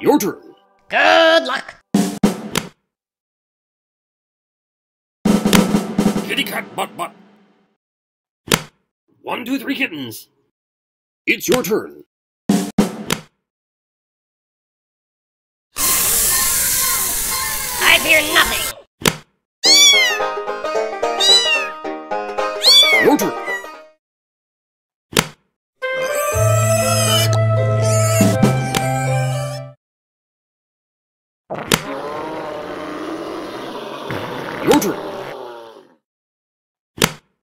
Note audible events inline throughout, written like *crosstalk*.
Your turn. Good luck. Kitty cat butt butt. One, two, three kittens. It's your turn. I fear nothing. Your turn.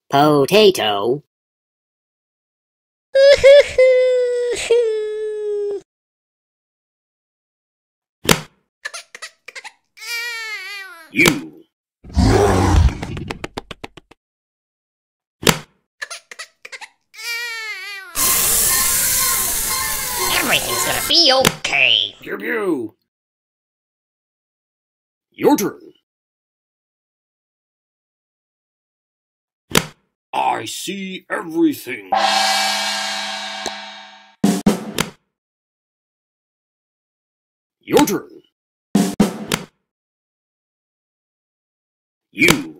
Potato. *laughs* You. Everything's gonna be okay. Pew pew. Your turn. I see everything. Your turn. You.